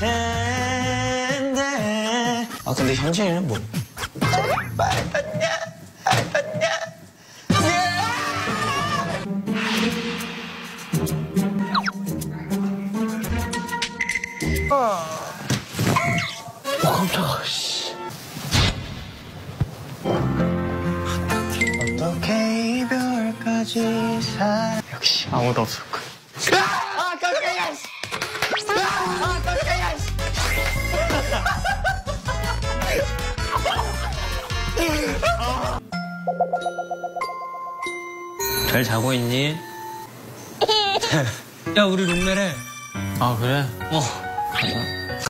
텐데. 아 근데 현진이는 뭐? 밟았냐? 밟았냐? 어, 깜짝아, 씨. 어떻게 이별까지 살 역시 아무도 없었군. 잘 자고 있니? 야, 우리 룸메래. 아, 그래? 어. 가자.